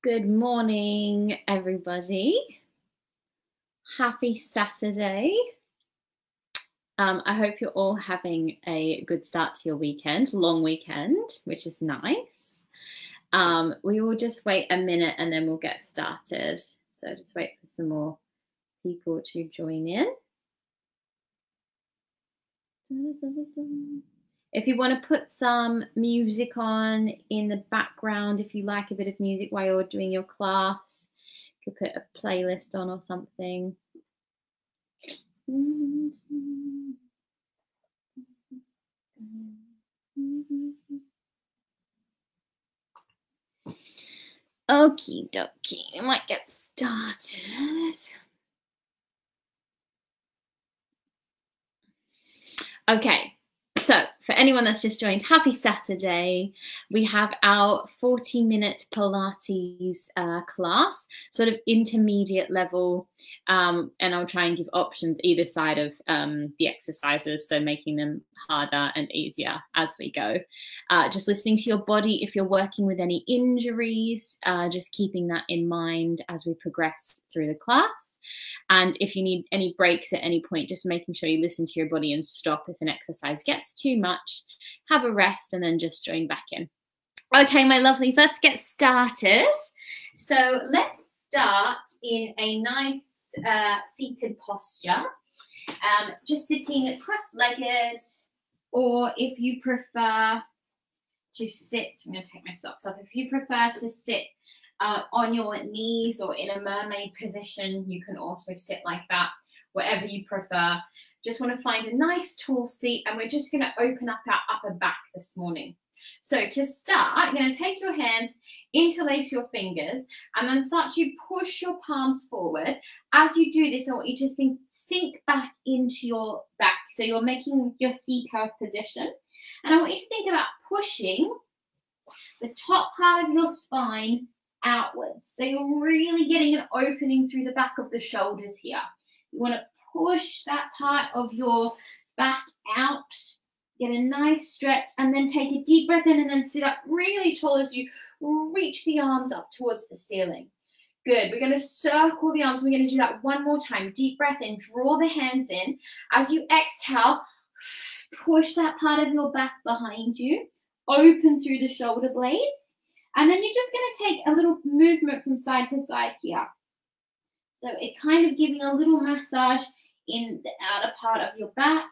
Good morning, everybody. Happy Saturday. Um, I hope you're all having a good start to your weekend, long weekend, which is nice. Um, we will just wait a minute and then we'll get started. So just wait for some more people to join in. If you want to put some music on in the background, if you like a bit of music while you're doing your class, you could put a playlist on or something. Okie dokie, I might get started. Okay, so, for anyone that's just joined, happy Saturday. We have our 40 minute Pilates uh, class, sort of intermediate level. Um, and I'll try and give options either side of um, the exercises, so making them harder and easier as we go. Uh, just listening to your body if you're working with any injuries, uh, just keeping that in mind as we progress through the class. And if you need any breaks at any point, just making sure you listen to your body and stop if an exercise gets too much, have a rest, and then just join back in. Okay, my lovelies, let's get started. So let's start in a nice uh, seated posture. Um, just sitting cross-legged, or if you prefer to sit, I'm going to take my socks off. If you prefer to sit uh, on your knees or in a mermaid position, you can also sit like that, whatever you prefer. Just want to find a nice tall seat and we're just going to open up our upper back this morning. So to start, you're going to take your hands, interlace your fingers, and then start to push your palms forward. As you do this, I want you to sink, sink back into your back. So you're making your C curve position. And I want you to think about pushing the top part of your spine outwards. So you're really getting an opening through the back of the shoulders here. You want to push that part of your back out, get a nice stretch, and then take a deep breath in and then sit up really tall as you reach the arms up towards the ceiling. Good. We're going to circle the arms. We're going to do that one more time. Deep breath in, draw the hands in. As you exhale, push that part of your back behind you, open through the shoulder blades. And then you're just going to take a little movement from side to side here. So it kind of giving a little massage in the outer part of your back.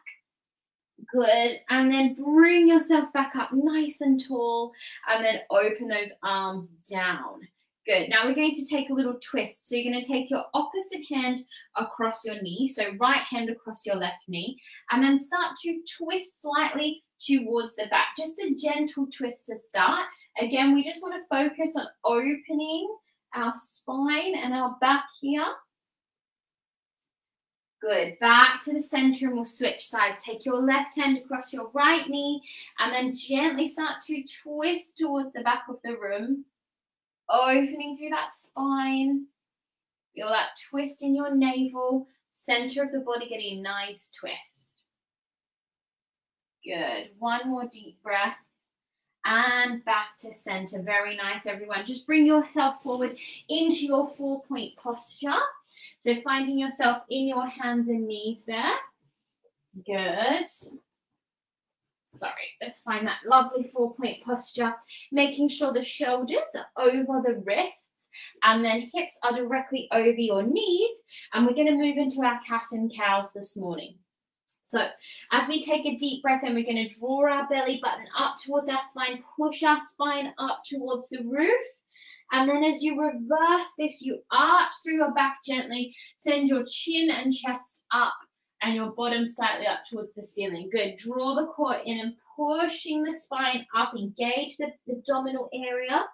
Good. And then bring yourself back up nice and tall and then open those arms down. Good. Now we're going to take a little twist. So you're going to take your opposite hand across your knee. So right hand across your left knee. And then start to twist slightly towards the back. Just a gentle twist to start. Again, we just want to focus on opening our spine and our back here. Good. Back to the center and we'll switch sides. Take your left hand across your right knee and then gently start to twist towards the back of the room. Opening through that spine. Feel that twist in your navel. Center of the body getting a nice twist. Good. One more deep breath and back to center. Very nice, everyone. Just bring yourself forward into your four point posture. So finding yourself in your hands and knees there. Good. Sorry, let's find that lovely four point posture. Making sure the shoulders are over the wrists and then hips are directly over your knees. And we're going to move into our cat and cows this morning. So as we take a deep breath and we're going to draw our belly button up towards our spine, push our spine up towards the roof. And then as you reverse this, you arch through your back gently, send your chin and chest up and your bottom slightly up towards the ceiling. Good. Draw the core in and pushing the spine up, engage the abdominal area.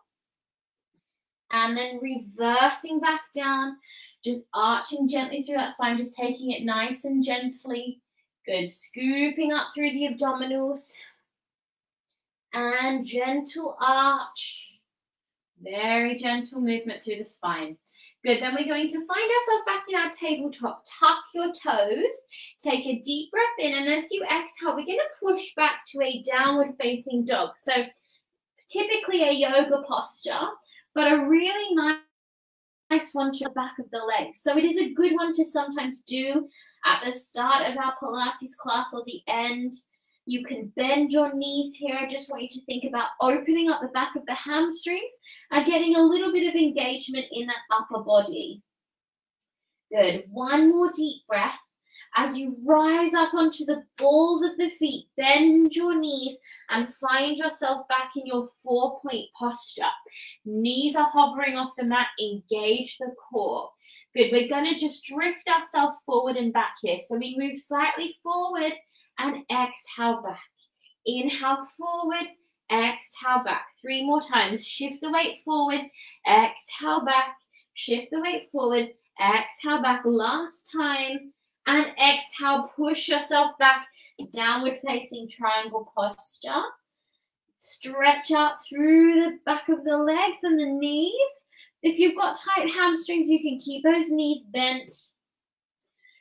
And then reversing back down, just arching gently through that spine, just taking it nice and gently Good. Scooping up through the abdominals. And gentle arch. Very gentle movement through the spine. Good. Then we're going to find ourselves back in our tabletop. Tuck your toes. Take a deep breath in. And as you exhale, we're going to push back to a downward facing dog. So typically a yoga posture but a really nice nice one to the back of the leg. So it is a good one to sometimes do at the start of our Pilates class or the end. You can bend your knees here. I just want you to think about opening up the back of the hamstrings and getting a little bit of engagement in that upper body. Good. One more deep breath. As you rise up onto the balls of the feet, bend your knees and find yourself back in your four point posture. Knees are hovering off the mat, engage the core. Good, we're gonna just drift ourselves forward and back here. So we move slightly forward and exhale back. Inhale forward, exhale back. Three more times. Shift the weight forward, exhale back. Shift the weight forward, exhale back. Last time and exhale, push yourself back, downward facing triangle posture. Stretch out through the back of the legs and the knees. If you've got tight hamstrings, you can keep those knees bent.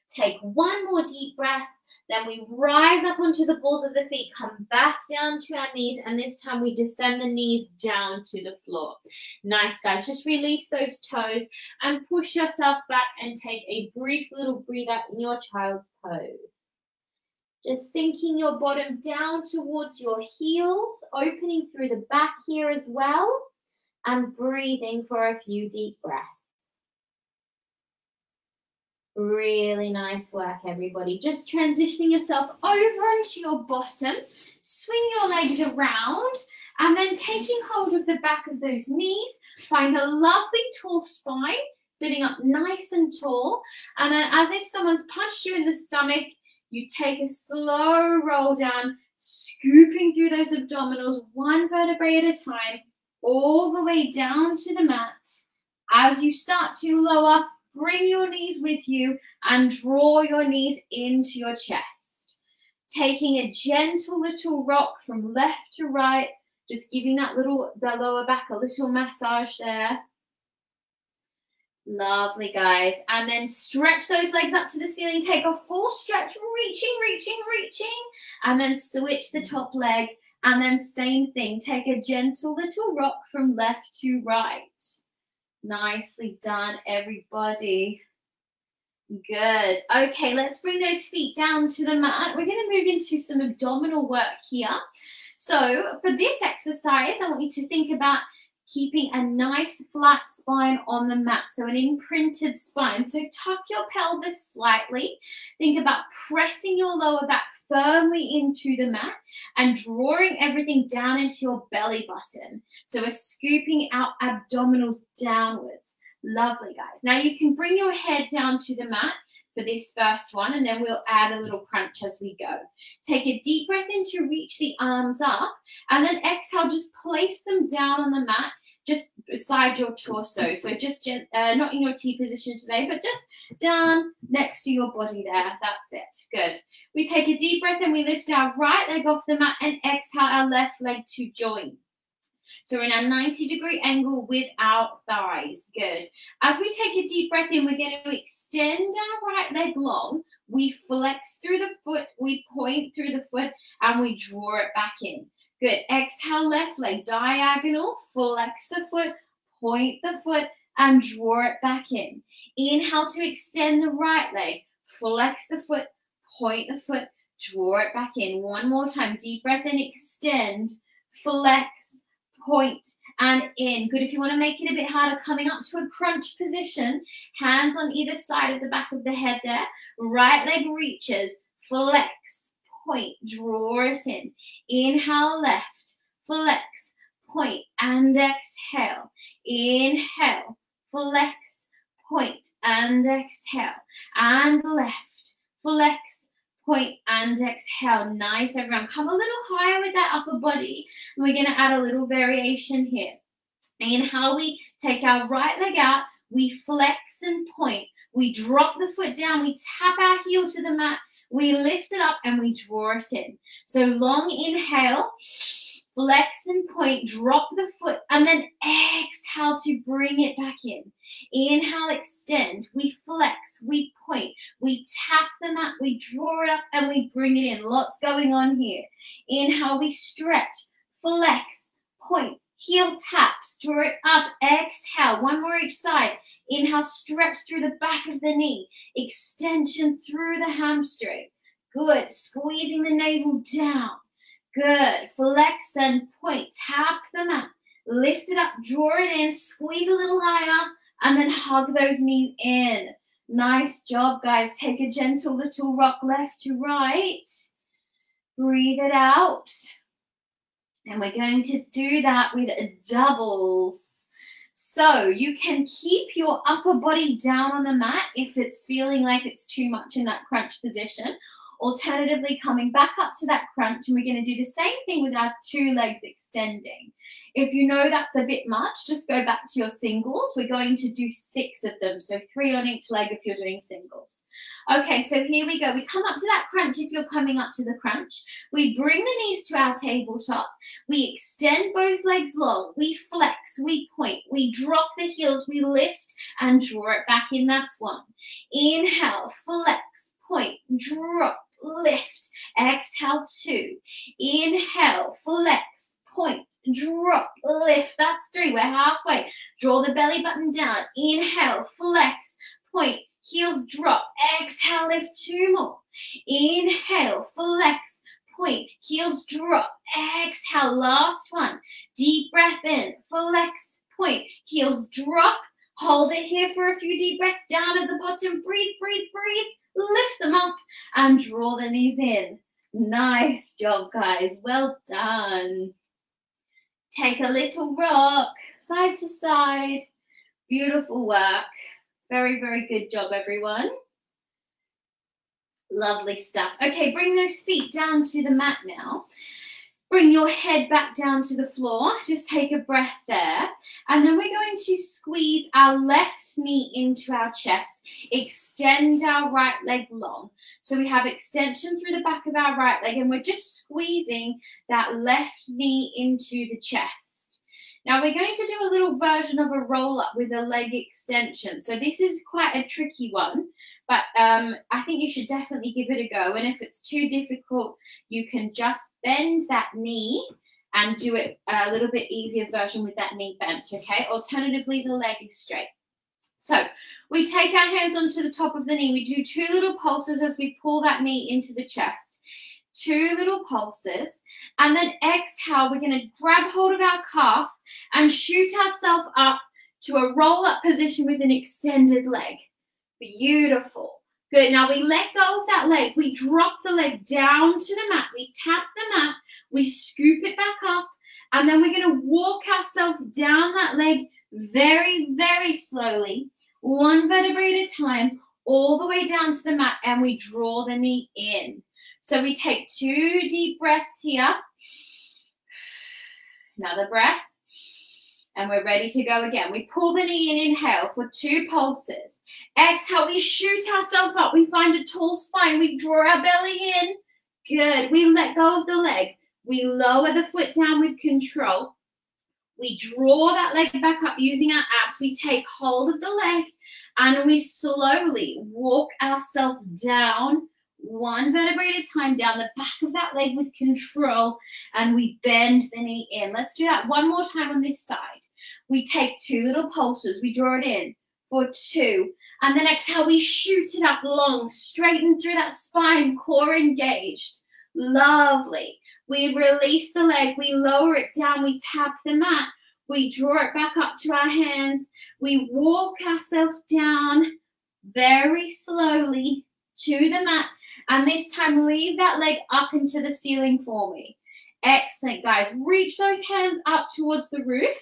Take one more deep breath. Then we rise up onto the balls of the feet, come back down to our knees, and this time we descend the knees down to the floor. Nice, guys. Just release those toes and push yourself back and take a brief little breather in your child's pose. Just sinking your bottom down towards your heels, opening through the back here as well, and breathing for a few deep breaths. Really nice work, everybody. Just transitioning yourself over onto your bottom. Swing your legs around and then taking hold of the back of those knees. Find a lovely tall spine, sitting up nice and tall. And then as if someone's punched you in the stomach, you take a slow roll down, scooping through those abdominals one vertebrae at a time, all the way down to the mat. As you start to lower, Bring your knees with you and draw your knees into your chest. Taking a gentle little rock from left to right, just giving that little, the lower back a little massage there. Lovely, guys. And then stretch those legs up to the ceiling. Take a full stretch, reaching, reaching, reaching. And then switch the top leg. And then same thing. Take a gentle little rock from left to right. Nicely done, everybody. Good. Okay, let's bring those feet down to the mat. We're going to move into some abdominal work here. So for this exercise, I want you to think about keeping a nice flat spine on the mat, so an imprinted spine. So tuck your pelvis slightly. Think about pressing your lower back firmly into the mat and drawing everything down into your belly button. So we're scooping out abdominals downwards. Lovely, guys. Now you can bring your head down to the mat for this first one, and then we'll add a little crunch as we go. Take a deep breath in to reach the arms up, and then exhale, just place them down on the mat just beside your torso. So just uh, not in your T position today, but just down next to your body there. That's it. Good. We take a deep breath and we lift our right leg off the mat and exhale our left leg to join. So we're in a 90 degree angle with our thighs. Good. As we take a deep breath in, we're going to extend our right leg long. We flex through the foot, we point through the foot, and we draw it back in. Good. Exhale, left leg diagonal. Flex the foot, point the foot, and draw it back in. Inhale to extend the right leg. Flex the foot, point the foot, draw it back in. One more time. Deep breath in, extend, flex, point, and in. Good. If you want to make it a bit harder, coming up to a crunch position, hands on either side of the back of the head there. Right leg reaches, flex, point, draw it in. Inhale, left, flex, point, and exhale. Inhale, flex, point, and exhale. And left, flex, point, and exhale. Nice, everyone. Come a little higher with that upper body. We're going to add a little variation here. Inhale, we take our right leg out. We flex and point. We drop the foot down. We tap our heel to the mat we lift it up and we draw it in. So long inhale, flex and point, drop the foot, and then exhale to bring it back in. Inhale, extend, we flex, we point, we tap the mat, we draw it up, and we bring it in. Lots going on here. Inhale, we stretch, flex, point, heel taps, draw it up, exhale, one more each side. Inhale, stretch through the back of the knee, extension through the hamstring. Good, squeezing the navel down. Good, flex and point, tap the mat, lift it up, draw it in, squeeze a little higher, and then hug those knees in. Nice job, guys. Take a gentle little rock left to right. Breathe it out. And we're going to do that with doubles. So you can keep your upper body down on the mat if it's feeling like it's too much in that crunch position. Alternatively, coming back up to that crunch, and we're going to do the same thing with our two legs extending. If you know that's a bit much, just go back to your singles. We're going to do six of them, so three on each leg if you're doing singles. Okay, so here we go. We come up to that crunch if you're coming up to the crunch. We bring the knees to our tabletop. We extend both legs long. We flex, we point, we drop the heels, we lift and draw it back in. That's one. Inhale, flex, point, drop, lift. Exhale, two. Inhale, flex, point, drop, lift. That's three. We're halfway. Draw the belly button down. Inhale, flex, point, heels drop. Exhale, lift two more. Inhale, flex, point, heels drop. Exhale, last one. Deep breath in, flex, point, heels drop. Hold it here for a few deep breaths down at the bottom. Breathe, breathe, breathe lift them up and draw the knees in. Nice job, guys. Well done. Take a little rock side to side. Beautiful work. Very, very good job, everyone. Lovely stuff. Okay, bring those feet down to the mat now. Bring your head back down to the floor. Just take a breath there. And then we're going to squeeze our left knee into our chest. Extend our right leg long. So we have extension through the back of our right leg and we're just squeezing that left knee into the chest. Now we're going to do a little version of a roll up with a leg extension. So this is quite a tricky one. But um, I think you should definitely give it a go. And if it's too difficult, you can just bend that knee and do it a little bit easier version with that knee bent, okay? Alternatively, the leg is straight. So we take our hands onto the top of the knee. We do two little pulses as we pull that knee into the chest. Two little pulses. And then exhale, we're going to grab hold of our calf and shoot ourselves up to a roll up position with an extended leg. Beautiful. Good. Now we let go of that leg. We drop the leg down to the mat. We tap the mat. We scoop it back up. And then we're going to walk ourselves down that leg very, very slowly, one vertebrae at a time, all the way down to the mat. And we draw the knee in. So we take two deep breaths here. Another breath and we're ready to go again. We pull the knee in, inhale for two pulses. Exhale, we shoot ourselves up. We find a tall spine. We draw our belly in. Good. We let go of the leg. We lower the foot down with control. We draw that leg back up using our abs. We take hold of the leg and we slowly walk ourselves down one vertebrae at a time down the back of that leg with control and we bend the knee in. Let's do that one more time on this side. We take two little pulses, we draw it in for two, and then exhale, we shoot it up long, straighten through that spine, core engaged. Lovely. We release the leg, we lower it down, we tap the mat, we draw it back up to our hands, we walk ourselves down very slowly to the mat and this time, leave that leg up into the ceiling for me. Excellent, guys. Reach those hands up towards the roof,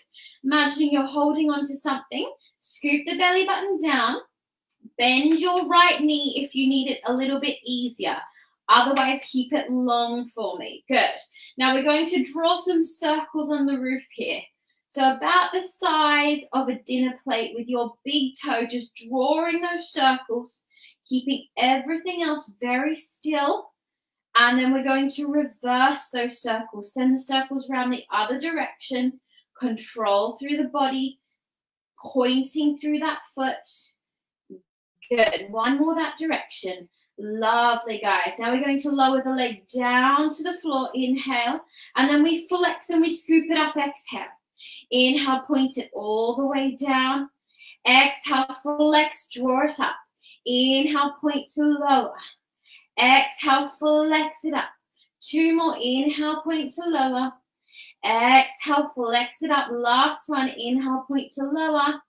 imagining you're holding onto something. Scoop the belly button down. Bend your right knee if you need it a little bit easier. Otherwise, keep it long for me. Good. Now we're going to draw some circles on the roof here. So about the size of a dinner plate with your big toe, just drawing those circles keeping everything else very still. And then we're going to reverse those circles. Send the circles around the other direction. Control through the body, pointing through that foot. Good. One more that direction. Lovely, guys. Now we're going to lower the leg down to the floor. Inhale. And then we flex and we scoop it up. Exhale. Inhale, point it all the way down. Exhale, flex, draw it up. Inhale, point to lower. Exhale, flex it up. Two more. Inhale, point to lower. Exhale, flex it up. Last one. Inhale, point to lower.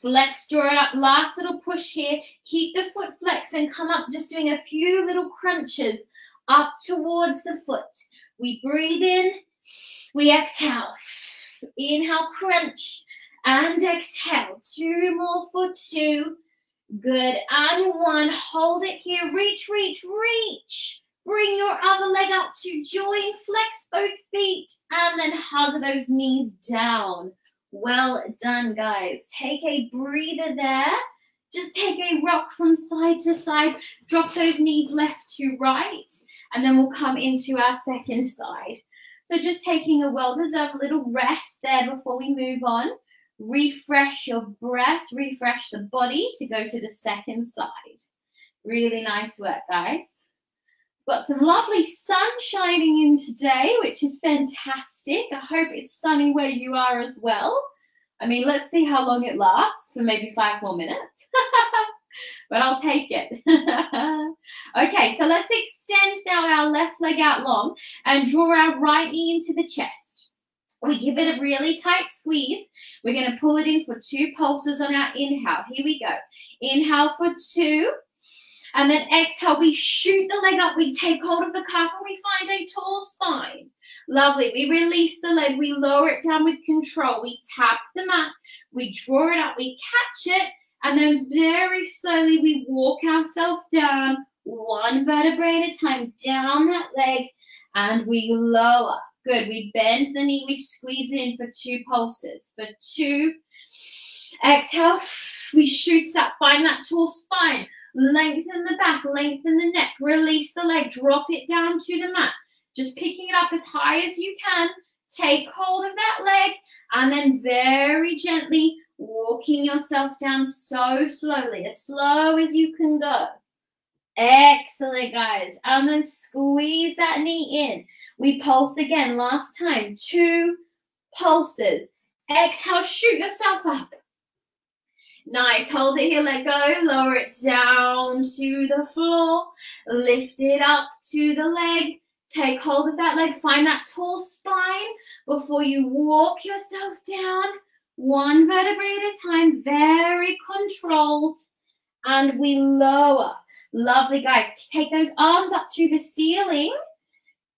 Flex, draw it up. Last little push here. Keep the foot flex and come up, just doing a few little crunches up towards the foot. We breathe in, we exhale. Inhale, crunch, and exhale. Two more for two. Good. And one. Hold it here. Reach, reach, reach. Bring your other leg up to join. Flex both feet. And then hug those knees down. Well done, guys. Take a breather there. Just take a rock from side to side. Drop those knees left to right. And then we'll come into our second side. So just taking a well-deserved little rest there before we move on. Refresh your breath, refresh the body to go to the second side. Really nice work, guys. Got some lovely sun shining in today, which is fantastic. I hope it's sunny where you are as well. I mean, let's see how long it lasts for maybe five more minutes. but I'll take it. okay, so let's extend now our left leg out long and draw our right knee into the chest. We give it a really tight squeeze. We're going to pull it in for two pulses on our inhale. Here we go. Inhale for two. And then exhale, we shoot the leg up, we take hold of the calf and we find a tall spine. Lovely. We release the leg, we lower it down with control. We tap the mat, we draw it up, we catch it, and then very slowly we walk ourselves down one vertebrae at a time, down that leg, and we lower. Good. We bend the knee, we squeeze it in for two pulses. For two. Exhale. We shoot up, find that tall spine. Lengthen the back, lengthen the neck, release the leg, drop it down to the mat. Just picking it up as high as you can. Take hold of that leg and then very gently walking yourself down so slowly, as slow as you can go. Excellent, guys. And then squeeze that knee in. We pulse again. Last time, two pulses. Exhale, shoot yourself up. Nice. Hold it here, let go. Lower it down to the floor. Lift it up to the leg. Take hold of that leg. Find that tall spine before you walk yourself down. One vertebrae at a time. Very controlled. And we lower. Lovely, guys. Take those arms up to the ceiling.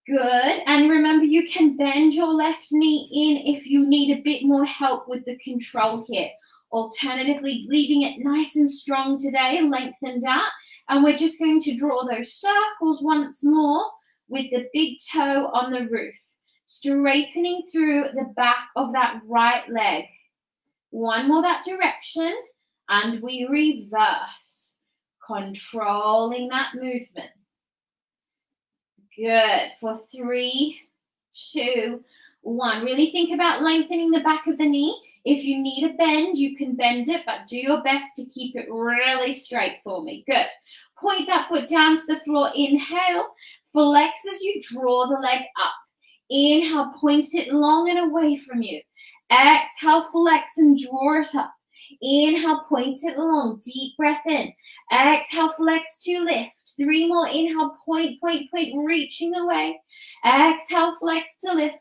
Good. And remember, you can bend your left knee in if you need a bit more help with the control here. Alternatively, leaving it nice and strong today, lengthened out. And we're just going to draw those circles once more with the big toe on the roof, straightening through the back of that right leg. One more that direction, and we reverse, controlling that movement. Good. For three, two, one. Really think about lengthening the back of the knee. If you need a bend, you can bend it, but do your best to keep it really straight for me. Good. Point that foot down to the floor. Inhale. Flex as you draw the leg up. Inhale, point it long and away from you. Exhale, flex and draw it up. Inhale, point it long. Deep breath in. Exhale, flex to lift. Three more. Inhale, point, point, point, reaching away. Exhale, flex to lift.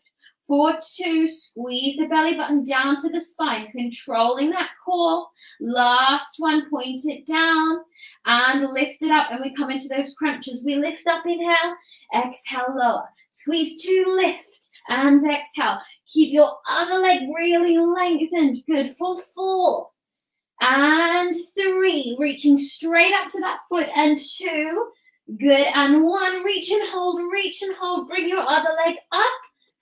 Four, two, squeeze the belly button down to the spine, controlling that core. Last one, point it down and lift it up. And we come into those crunches. We lift up, inhale, exhale, lower. Squeeze two, lift and exhale. Keep your other leg really lengthened. Good. For four and three, reaching straight up to that foot. And two, good. And one, reach and hold, reach and hold. Bring your other leg up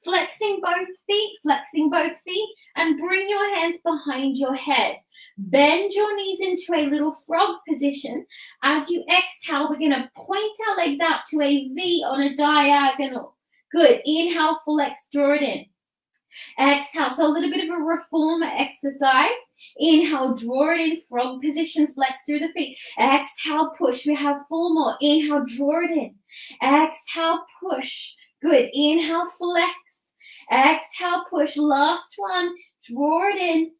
flexing both feet, flexing both feet, and bring your hands behind your head. Bend your knees into a little frog position. As you exhale, we're going to point our legs out to a V on a diagonal. Good. Inhale, flex, draw it in. Exhale. So a little bit of a reformer exercise. Inhale, draw it in, frog position, flex through the feet. Exhale, push. We have four more. Inhale, draw it in. Exhale, push. Good. Inhale, flex. Exhale, push. Last one. Draw it in.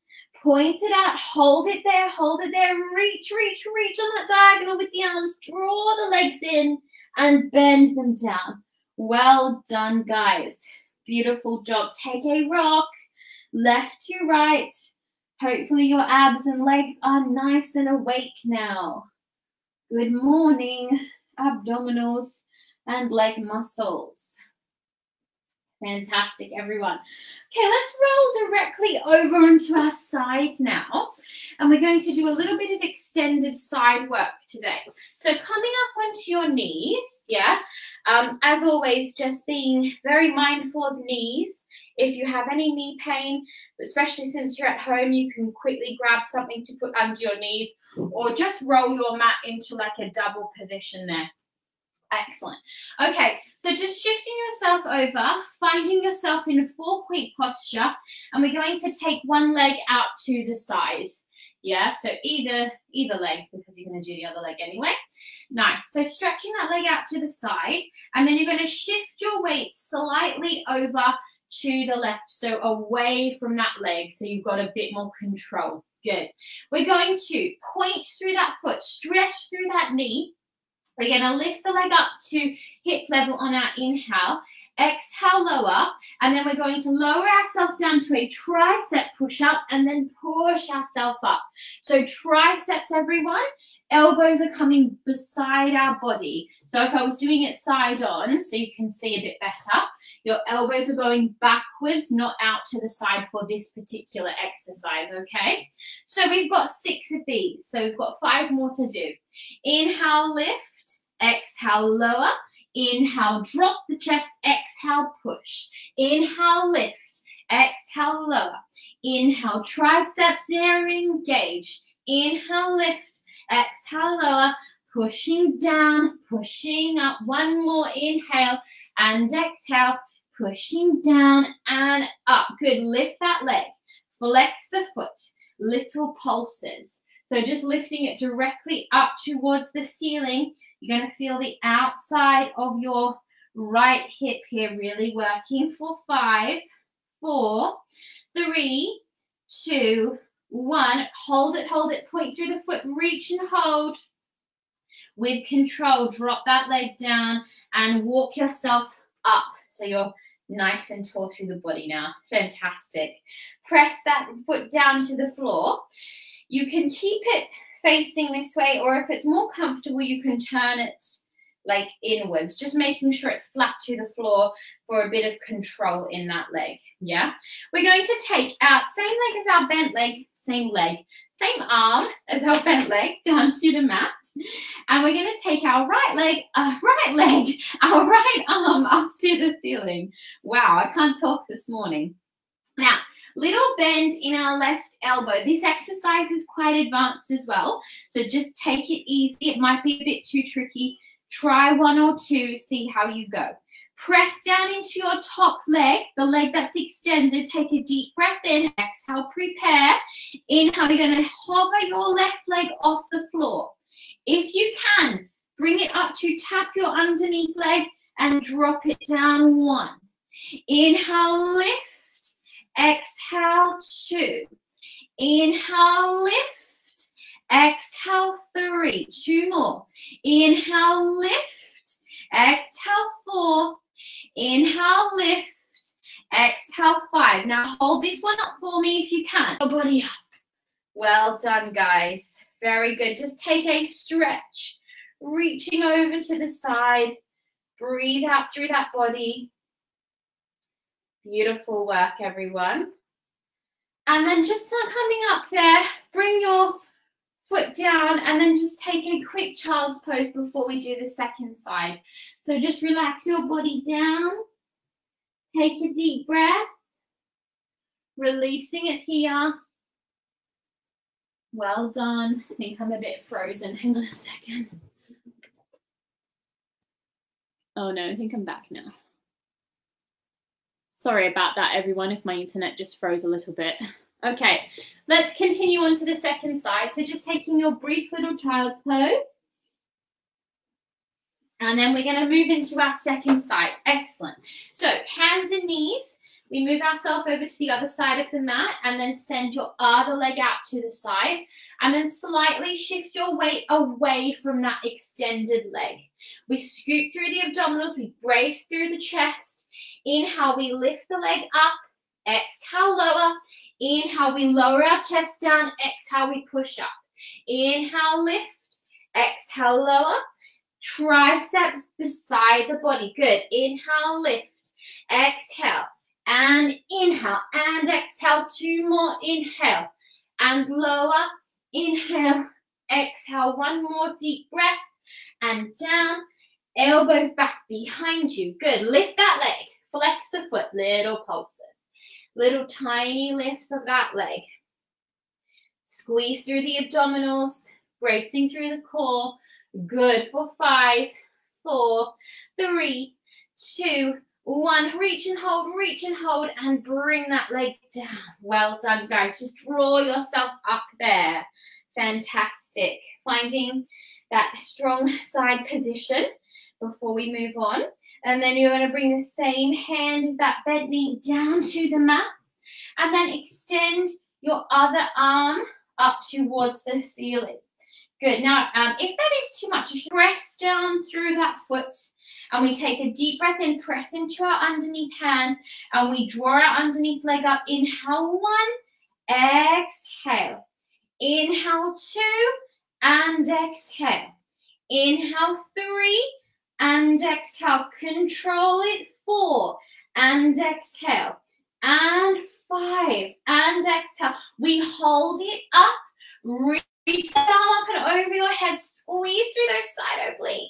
Point it out. Hold it there. Hold it there. Reach, reach, reach on that diagonal with the arms. Draw the legs in and bend them down. Well done, guys. Beautiful job. Take a rock, left to right. Hopefully your abs and legs are nice and awake now. Good morning, abdominals and leg muscles. Fantastic, everyone. Okay, let's roll directly over onto our side now. And we're going to do a little bit of extended side work today. So coming up onto your knees, yeah, um, as always, just being very mindful of knees. If you have any knee pain, especially since you're at home, you can quickly grab something to put under your knees or just roll your mat into like a double position there. Excellent. Okay, so just shifting yourself over, finding yourself in a four point posture, and we're going to take one leg out to the side. Yeah, so either either leg because you're going to do the other leg anyway. Nice. So stretching that leg out to the side, and then you're going to shift your weight slightly over to the left, so away from that leg, so you've got a bit more control. Good. We're going to point through that foot, stretch through that knee, we're going to lift the leg up to hip level on our inhale. Exhale, lower. And then we're going to lower ourselves down to a tricep push up and then push ourselves up. So triceps, everyone. Elbows are coming beside our body. So if I was doing it side on, so you can see a bit better, your elbows are going backwards, not out to the side for this particular exercise, okay? So we've got six of these. So we've got five more to do. Inhale, lift. Exhale, lower. Inhale, drop the chest. Exhale, push. Inhale, lift. Exhale, lower. Inhale, triceps are engaged. Inhale, lift. Exhale, lower. Pushing down, pushing up. One more inhale and exhale. Pushing down and up. Good. Lift that leg. Flex the foot. Little pulses. So just lifting it directly up towards the ceiling you're going to feel the outside of your right hip here really working for five, four, three, two, one. Hold it, hold it. Point through the foot, reach and hold. With control, drop that leg down and walk yourself up. So you're nice and tall through the body now. Fantastic. Press that foot down to the floor. You can keep it facing this way, or if it's more comfortable, you can turn it like inwards, just making sure it's flat to the floor for a bit of control in that leg. Yeah. We're going to take our same leg as our bent leg, same leg, same arm as our bent leg down to the mat. And we're going to take our right leg, uh, right leg, our right arm up to the ceiling. Wow, I can't talk this morning. Now, Little bend in our left elbow. This exercise is quite advanced as well. So just take it easy. It might be a bit too tricky. Try one or two, see how you go. Press down into your top leg, the leg that's extended. Take a deep breath in. Exhale, prepare. Inhale, you're going to hover your left leg off the floor. If you can, bring it up to tap your underneath leg and drop it down one. Inhale, lift. Exhale, two. Inhale, lift. Exhale, three. Two more. Inhale, lift. Exhale, four. Inhale, lift. Exhale, five. Now hold this one up for me if you can. Oh, Your body up. Well done, guys. Very good. Just take a stretch. Reaching over to the side. Breathe out through that body. Beautiful work, everyone. And then just start coming up there, bring your foot down and then just take a quick child's pose before we do the second side. So just relax your body down. Take a deep breath. Releasing it here. Well done. I think I'm a bit frozen. Hang on a second. Oh no, I think I'm back now. Sorry about that, everyone, if my internet just froze a little bit. Okay, let's continue on to the second side. So just taking your brief little child's pose. And then we're going to move into our second side. Excellent. So hands and knees. We move ourselves over to the other side of the mat and then send your other leg out to the side and then slightly shift your weight away from that extended leg. We scoop through the abdominals, we brace through the chest. Inhale, we lift the leg up. Exhale, lower. Inhale, we lower our chest down. Exhale, we push up. Inhale, lift. Exhale, lower. Triceps beside the body. Good. Inhale, lift. Exhale. And inhale. And exhale. Two more. Inhale. And lower. Inhale. Exhale. One more deep breath. And down. Elbows back behind you. Good. Lift that leg. Flex the foot. Little pulses. Little tiny lifts of that leg. Squeeze through the abdominals, bracing through the core. Good for five, four, three, two, one. Reach and hold, reach and hold, and bring that leg down. Well done, guys. Just draw yourself up there. Fantastic. Finding that strong side position before we move on. And then you're going to bring the same hand as that bent knee down to the mat. And then extend your other arm up towards the ceiling. Good. Now, um, if that is too much, press down through that foot. And we take a deep breath in, press into our underneath hand, and we draw our underneath leg up. Inhale one, exhale. Inhale two, and exhale. Inhale three, exhale. Control it. Four and exhale. And five and exhale. We hold it up. Reach that arm up and over your head. Squeeze through those side obliques.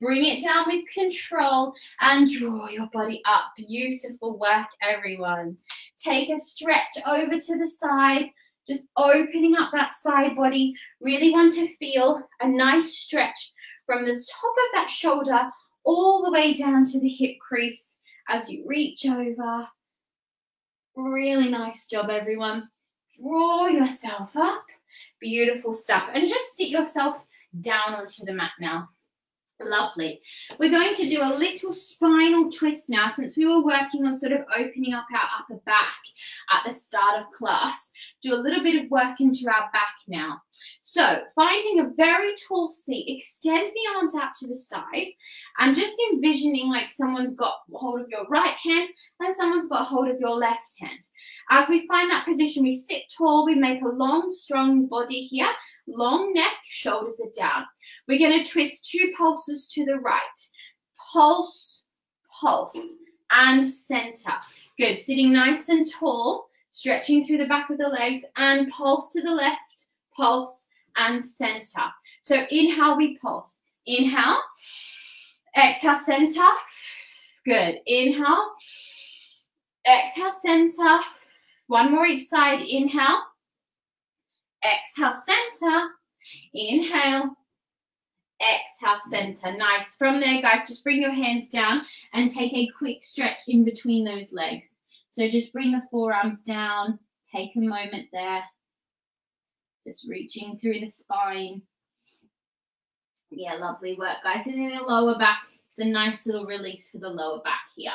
Bring it down with control and draw your body up. Beautiful work, everyone. Take a stretch over to the side, just opening up that side body. Really want to feel a nice stretch from the top of that shoulder all the way down to the hip crease as you reach over. Really nice job, everyone. Draw yourself up. Beautiful stuff. And just sit yourself down onto the mat now. Lovely. We're going to do a little spinal twist now since we were working on sort of opening up our upper back at the start of class. Do a little bit of work into our back now. So finding a very tall seat, extend the arms out to the side and just envisioning like someone's got hold of your right hand and someone's got hold of your left hand. As we find that position, we sit tall, we make a long, strong body here, long neck, shoulders are down. We're going to twist two pulses to the right. Pulse, pulse, and center. Good. Sitting nice and tall, stretching through the back of the legs, and pulse to the left, pulse, and center. So inhale, we pulse. Inhale. Exhale, center. Good. Inhale. Exhale, center. One more each side. Inhale. Exhale, center. Inhale. Exhale, center. Nice. From there, guys, just bring your hands down and take a quick stretch in between those legs. So just bring the forearms down. Take a moment there. Just reaching through the spine. Yeah, lovely work, guys. And in the lower back, it's a nice little release for the lower back here.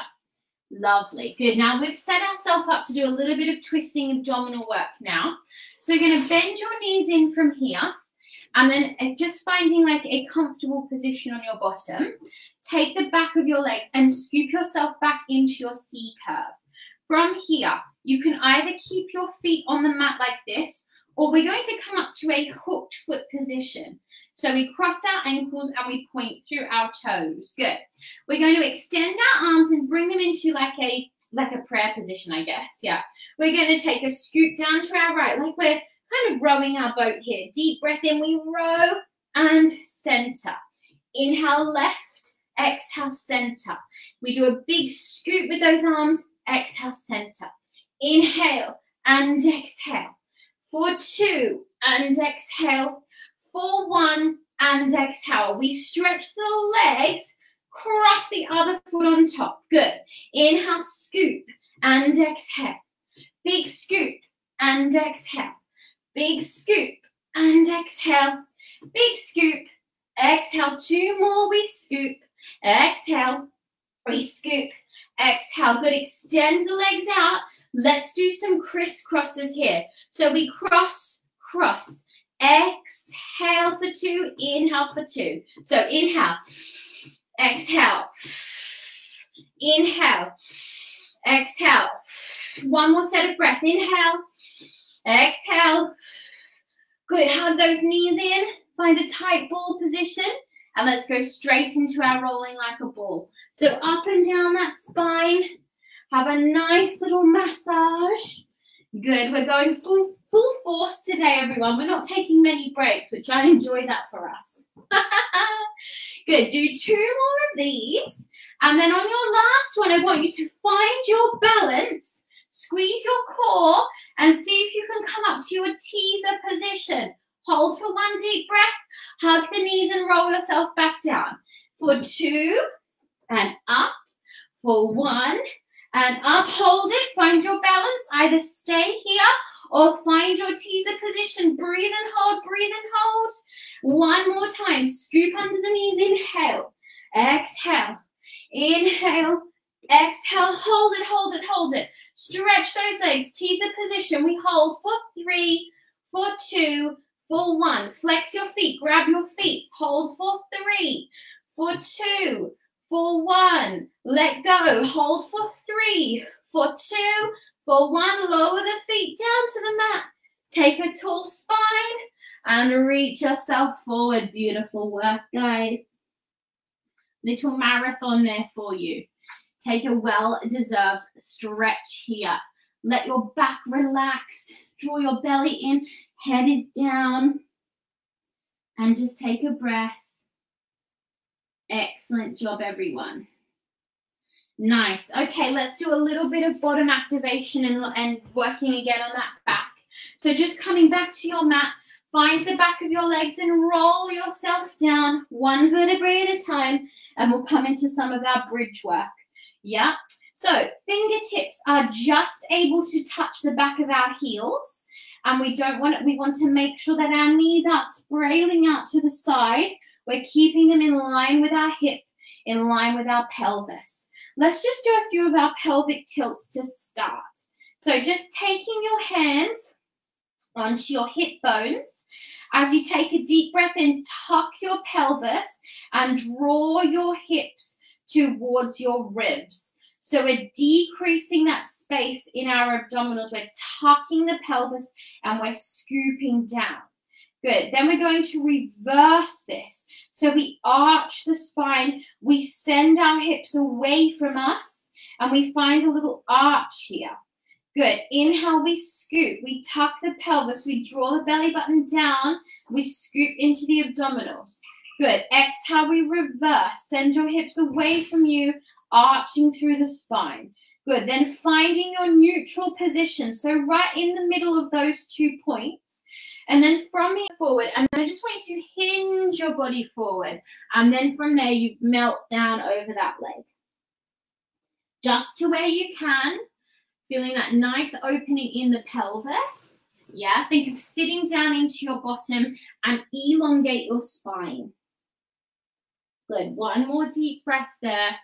Lovely. Good. Now we've set ourselves up to do a little bit of twisting abdominal work now. So you're going to bend your knees in from here and then uh, just finding like a comfortable position on your bottom. Take the back of your legs and scoop yourself back into your C curve. From here, you can either keep your feet on the mat like this, or we're going to come up to a hooked foot position. So we cross our ankles and we point through our toes. Good. We're going to extend our arms and bring them into like a like a prayer position, I guess. Yeah. We're going to take a scoot down to our right, like we're kind of rowing our boat here. Deep breath in, we row and center. Inhale left, exhale center. We do a big scoop with those arms, exhale center. Inhale and exhale. For two and exhale. For one and exhale. We stretch the legs, cross the other foot on top. Good. Inhale, scoop and exhale. Big scoop and exhale. Big scoop and exhale. Big scoop. Exhale. Two more. We scoop. Exhale. We scoop. Exhale. Good. Extend the legs out. Let's do some crisscrosses here. So we cross, cross. Exhale for two. Inhale for two. So inhale. Exhale. Inhale. Exhale. One more set of breath. Inhale. Exhale. Good. Hug those knees in. Find a tight ball position. And let's go straight into our rolling like a ball. So up and down that spine. Have a nice little massage. Good. We're going full full force today, everyone. We're not taking many breaks, which I enjoy that for us. Good. Do two more of these. And then on your last one, I want you to find your balance, squeeze your core, and see if you can come up to your teaser position. Hold for one deep breath, hug the knees and roll yourself back down. For two, and up. For one, and up. Hold it, find your balance. Either stay here or find your teaser position. Breathe and hold, breathe and hold. One more time. Scoop under the knees. Inhale. Exhale. Inhale. Exhale. Hold it, hold it, hold it. Stretch those legs. Teaser position. We hold for three, for two, for one. Flex your feet. Grab your feet. Hold for three, for two, for one. Let go. Hold for three, for two, for one. Lower the feet down to the mat. Take a tall spine and reach yourself forward. Beautiful work, guys. Little marathon there for you. Take a well deserved stretch here. Let your back relax. Draw your belly in. Head is down. And just take a breath. Excellent job, everyone. Nice. Okay, let's do a little bit of bottom activation and, and working again on that back. So just coming back to your mat, find the back of your legs and roll yourself down one vertebrae at a time, and we'll come into some of our bridge work. Yeah. So fingertips are just able to touch the back of our heels, and we don't want it, we want to make sure that our knees aren't spiraling out to the side. We're keeping them in line with our hip, in line with our pelvis. Let's just do a few of our pelvic tilts to start. So just taking your hands onto your hip bones. As you take a deep breath in, tuck your pelvis and draw your hips towards your ribs. So we're decreasing that space in our abdominals. We're tucking the pelvis and we're scooping down. Good. Then we're going to reverse this. So we arch the spine, we send our hips away from us, and we find a little arch here. Good. Inhale, we scoop. We tuck the pelvis. We draw the belly button down. We scoop into the abdominals. Good. Exhale, we reverse. Send your hips away from you, arching through the spine. Good. Then finding your neutral position. So right in the middle of those two points. And then from here forward, and I just want you to hinge your body forward. And then from there, you melt down over that leg. Just to where you can, feeling that nice opening in the pelvis. Yeah, think of sitting down into your bottom and elongate your spine. Good. One more deep breath there.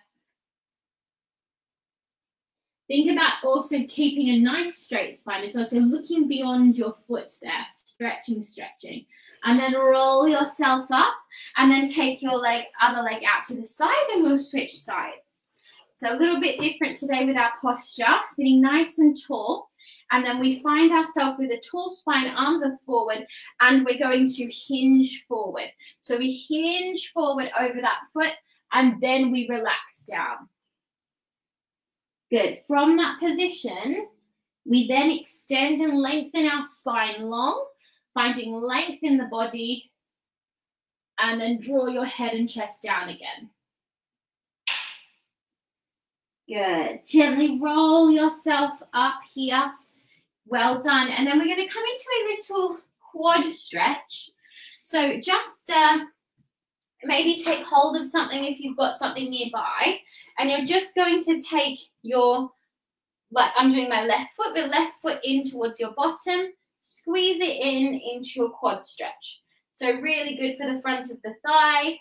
Think about also keeping a nice straight spine as well. So looking beyond your foot there, stretching, stretching. And then roll yourself up and then take your leg, other leg out to the side and we'll switch sides. So a little bit different today with our posture, sitting nice and tall. And then we find ourselves with a tall spine, arms are forward, and we're going to hinge forward. So we hinge forward over that foot and then we relax down. Good. From that position, we then extend and lengthen our spine long, finding length in the body, and then draw your head and chest down again. Good. Gently roll yourself up here. Well done. And then we're going to come into a little quad stretch. So just uh, maybe take hold of something if you've got something nearby. And you're just going to take your, like I'm doing my left foot, the left foot in towards your bottom, squeeze it in into your quad stretch. So really good for the front of the thigh.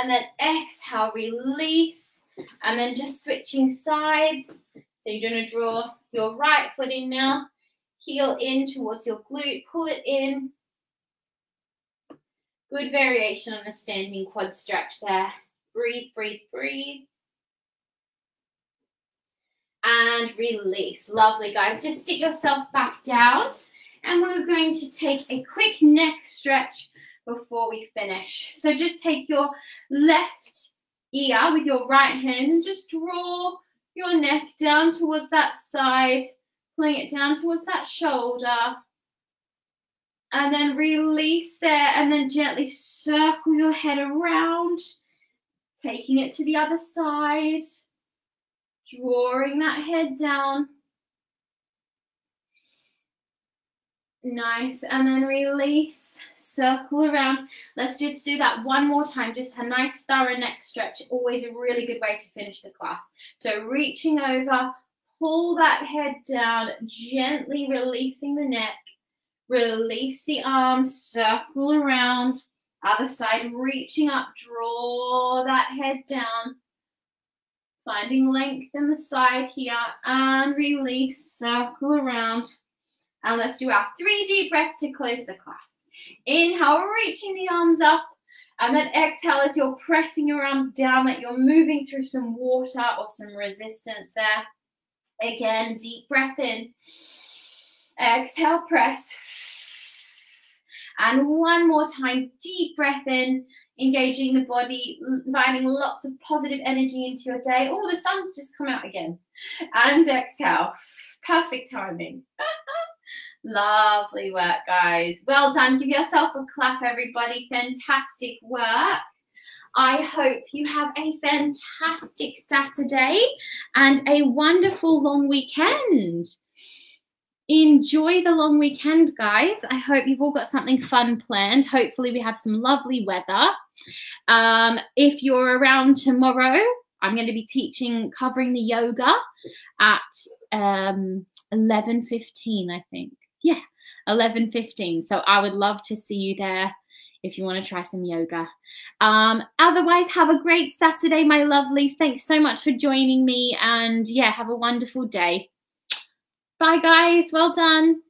And then exhale, release And then just switching sides. So you're going to draw your right foot in now, heel in towards your glute, pull it in. Good variation on a standing quad stretch there. Breathe, breathe, breathe. And release. Lovely, guys. Just sit yourself back down. And we're going to take a quick neck stretch before we finish. So just take your left ear with your right hand and just draw your neck down towards that side, pulling it down towards that shoulder. And then release there and then gently circle your head around, taking it to the other side, drawing that head down. Nice. And then release circle around. Let's just do that one more time. Just a nice thorough neck stretch. Always a really good way to finish the class. So reaching over, pull that head down, gently releasing the neck. Release the arms, circle around. Other side, reaching up, draw that head down. Finding length in the side here and release, circle around. And let's do our three deep breaths to close the class. Inhale, reaching the arms up. And then exhale as you're pressing your arms down, that you're moving through some water or some resistance there. Again, deep breath in. Exhale, press. And one more time, deep breath in, engaging the body, inviting lots of positive energy into your day. Oh, the sun's just come out again. And exhale. Perfect timing. Lovely work, guys. Well done. Give yourself a clap, everybody. Fantastic work. I hope you have a fantastic Saturday and a wonderful long weekend. Enjoy the long weekend, guys. I hope you've all got something fun planned. Hopefully, we have some lovely weather. Um, if you're around tomorrow, I'm going to be teaching covering the yoga at um, 11:15, I think yeah, 11.15. So I would love to see you there if you want to try some yoga. Um, otherwise, have a great Saturday, my lovelies. Thanks so much for joining me. And yeah, have a wonderful day. Bye, guys. Well done.